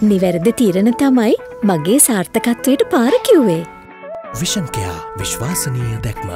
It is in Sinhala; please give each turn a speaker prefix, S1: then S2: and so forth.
S1: නිවැරදි තීරණ තමයි මගේ සාර්ථකත්වයට පාරකිව්වේ.
S2: විෂන්කයා විශ්වාසනීය දැක්ම